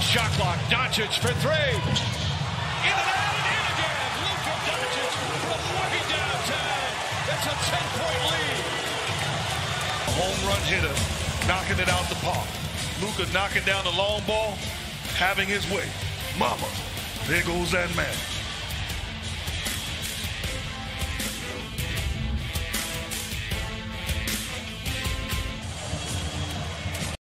the shot clock. Doncic for three. In and out and in again. Luka Doncic from way downtown. That's a 10-point lead. A home run hitter knocking it out the park. Luka knocking down the long ball, having his way. Mama, there goes that man.